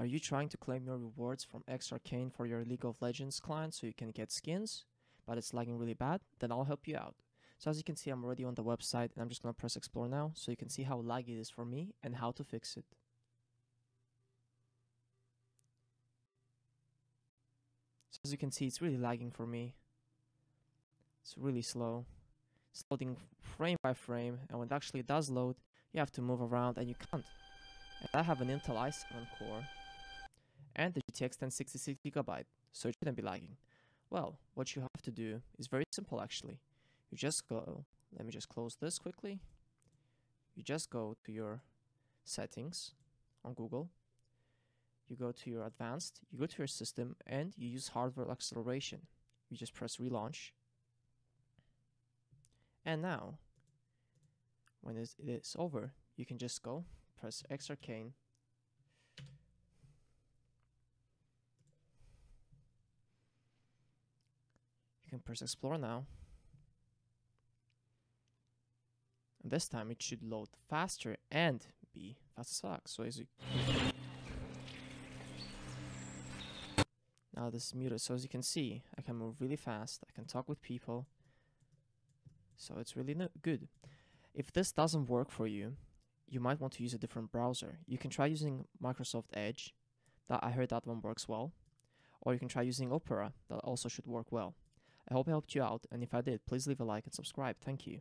Are you trying to claim your rewards from X Arcane for your League of Legends client so you can get skins, but it's lagging really bad? Then I'll help you out. So as you can see, I'm already on the website and I'm just gonna press explore now so you can see how laggy it is for me and how to fix it. So as you can see, it's really lagging for me. It's really slow. It's loading frame by frame, and when it actually does load, you have to move around and you can't. And I have an Intel i7 core and the GTX 1066GB, so it shouldn't be lagging. Well, what you have to do is very simple actually. You just go, let me just close this quickly. You just go to your settings on Google. You go to your advanced, you go to your system, and you use hardware acceleration. You just press relaunch. And now, when it is over, you can just go press X Arcane. Can press explore now. And this time it should load faster and be fast as fuck. So as you now this is muted. So as you can see, I can move really fast. I can talk with people. So it's really no good. If this doesn't work for you, you might want to use a different browser. You can try using Microsoft Edge. That I heard that one works well. Or you can try using Opera. That also should work well. I hope I helped you out, and if I did, please leave a like and subscribe. Thank you.